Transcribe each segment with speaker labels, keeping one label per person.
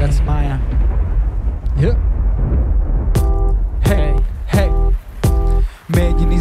Speaker 1: That's my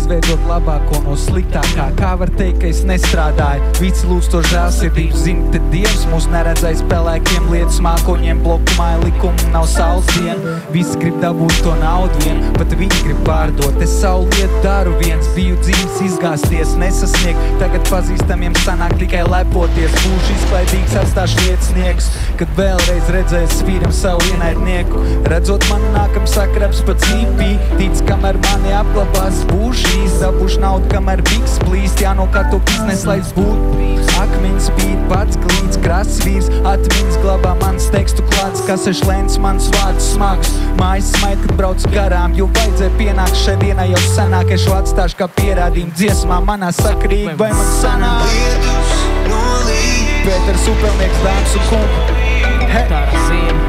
Speaker 1: izveidot labāko no sliktākā. Kā var teikt, ka es nestrādāju? Visi lūdz to žēlsirdību, zini, te Dievs mūs neredzēs pelēkiem lietas mākoņiem, bloku māja likumu nav saules diena. Visi grib dabūt to naudu vien, pat viņi grib pārdot. Es savu lietu daru viens, biju dzīves izgāzties, nesasniegt. Tagad pazīstamiem sanāk tikai lepoties. Būšu izklaidīgs, atstāšu liecinieks, kad vēlreiz redzēs vīram savu ienaidnieku. Redzot man nākam sakraps pa cīpī, tic, kamēr mani apglabās būšīs, dabūšu naudu, kamēr biks plīst, jānokārto biznes, lai es būtu. Akmeņs spīd, pats glīts, krasts vīrs, atmiņas glabā mans tekstu klāts, kas ir lēns, mans vārds smags. Mājas smaid, kad brauc garām, jo vajadzēja pienākt šai dienai jau senāk, es šo atstāšu kā pierādījumu dziesmā, manā sakrīgi, vai man sanāk.
Speaker 2: Lietus nolīt,
Speaker 1: Pēters Upelnieks, dāmas un kungi. He,
Speaker 3: Tā ir zina.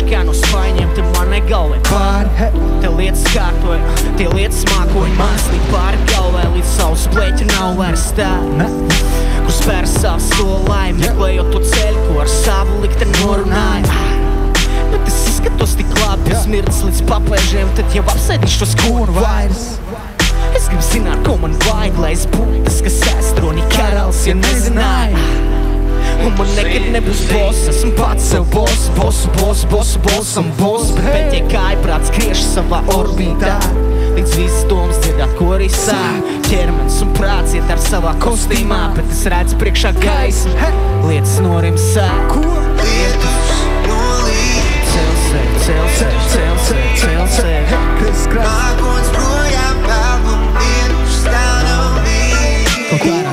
Speaker 3: Kārtas Gāž kā no spaiņiem, te man negalvē
Speaker 1: Pār,
Speaker 3: Te lietas kārtoja, tie lietas mākoņi Mākslīgi pāri galvē, līdz savus pleķi nav vairs tā. Kur spēr savu laimi, meklējot to ceļu, ko ar savu likteni norunāju Bet es izskatos tik labi,
Speaker 1: Jā.
Speaker 3: smirdz līdz papēžiem Tad jau apsēdīšu to skūru vairs? Es gribu zināt, ko man vajag, lai es būtu tas, kas astroni karalis, ja nezināju Un nekad nebūs boss, esmu pats sev boss, boss, boss, boss, bossam, boss Bet ja kājprāts griež savā orbītā. Līdz visas domas dzirdēt, ko arī sāk Ķermenis un prāts iet ar savā kostīmā Bet es redzu priekšā gaismu, lietas norim sāk
Speaker 1: Ko?
Speaker 2: Lietus nolīt,
Speaker 3: Celsē, celsē, celsē, celsē.
Speaker 1: Kris Kras.
Speaker 2: mākoņs projām pēlam, lietus stāvīt.
Speaker 3: Kaut kādā ziema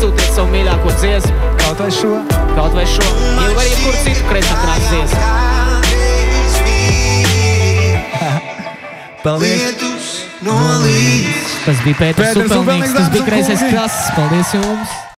Speaker 3: Pasūtiet savu mīļāko dziesmu
Speaker 1: Kaut vai šo.
Speaker 3: Kaut vai šo Jau var jebkuru citu kreisākrās dziesmu.
Speaker 1: Paldies.
Speaker 2: Nolīt.
Speaker 3: Tas bija Pēters Upelnīgs, tas bija kreisais krasts Paldies jums!